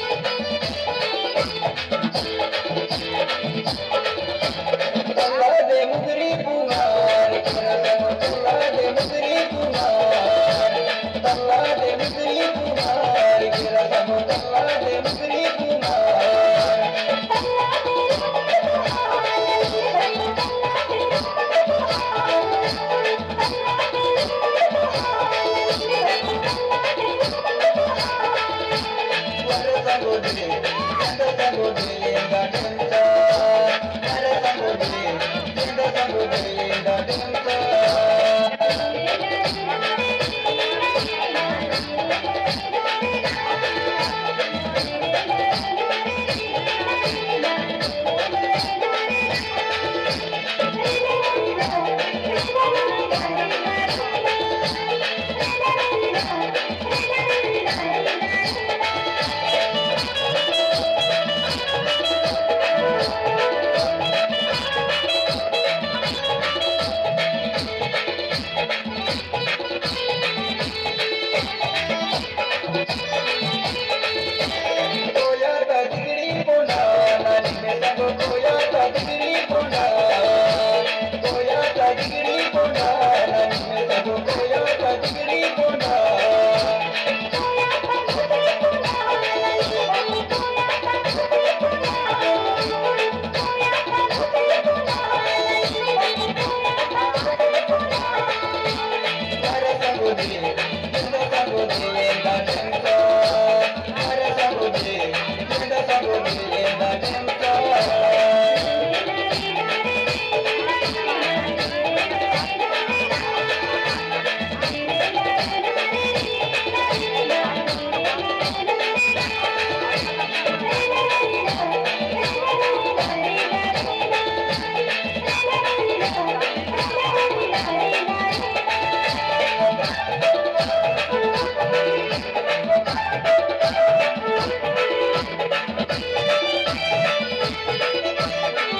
Thank you. Thank